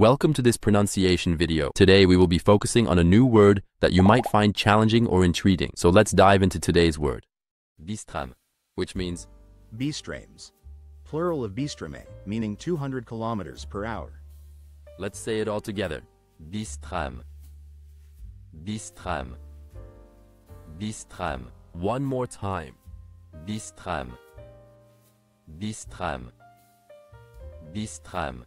Welcome to this pronunciation video. Today we will be focusing on a new word that you might find challenging or intriguing. So let's dive into today's word. Bistrâmes, which means Bistrâmes. Plural of bistrâmé, meaning 200 kilometers per hour. Let's say it all together. Bistrâmes. Bistrâmes. Bistrâmes. One more time. Bistrâmes. Bistrâmes. Bistrâmes.